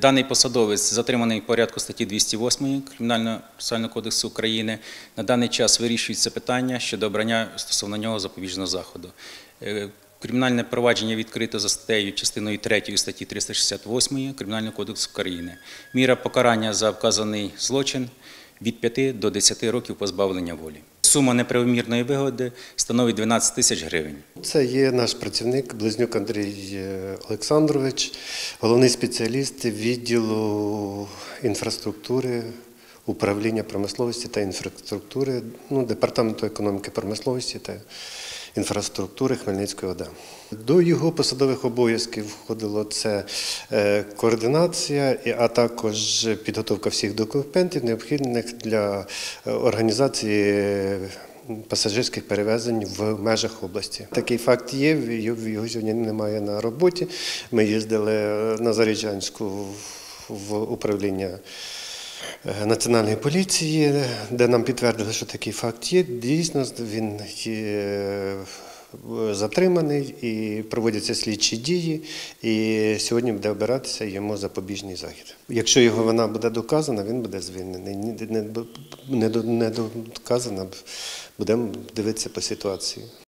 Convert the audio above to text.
Даний посадовець затриманий в порядку статті 208 Кримінального процесуального кодексу України. На даний час вирішується питання щодо обрання стосовно нього запобіжного заходу. Е, Кримінальне провадження відкрито за статтею частиною 3 статті 368 Кримінального кодексу України. Міра покарання за вказаний злочин від 5 до 10 років позбавлення волі. Сума неправомірної вигоди становить 12 тисяч гривень. Це є наш працівник Близнюк Андрій е, Олександрович, головний спеціаліст відділу інфраструктури, управління промисловості та інфраструктури, ну, департаменту економіки промисловості та інфраструктури Хмельницької ОДА. До його посадових обов'язків входило це е, координація, а також підготовка всіх документів, необхідних для е, організації пасажирських перевезень в межах області. Такий факт є. його- сьогодні немає на роботі. Ми їздили на Зарічанську в управління е, Національної поліції, де нам підтвердили, що такий факт є. Дійсно, він є затриманий і проводяться слідчі дії. І сьогодні буде обиратися йому запобіжний захід. Якщо його вина буде доказана, він буде звільнений. Не доказана, будемо дивитися по ситуації.